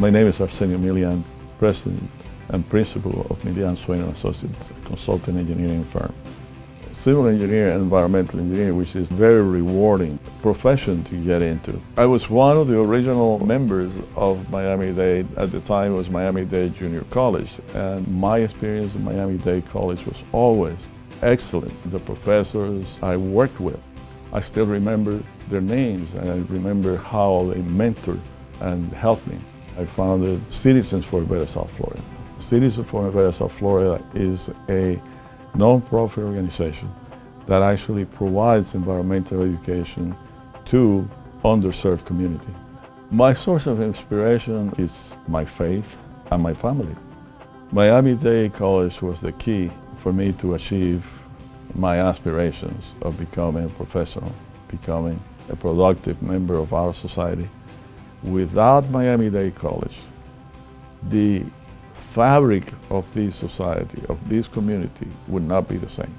My name is Arsenio Milian, President and Principal of Milian Swain Associates, consulting engineering firm. Civil engineer and environmental engineer, which is a very rewarding profession to get into. I was one of the original members of Miami-Dade. At the time, it was Miami-Dade Junior College, and my experience at Miami-Dade College was always excellent. The professors I worked with, I still remember their names, and I remember how they mentored and helped me. I founded Citizens for a Better South Florida. Citizens for a Better South Florida is a non-profit organization that actually provides environmental education to underserved community. My source of inspiration is my faith and my family. Miami-Dade College was the key for me to achieve my aspirations of becoming a professional, becoming a productive member of our society. Without Miami-Dade College, the fabric of this society, of this community, would not be the same.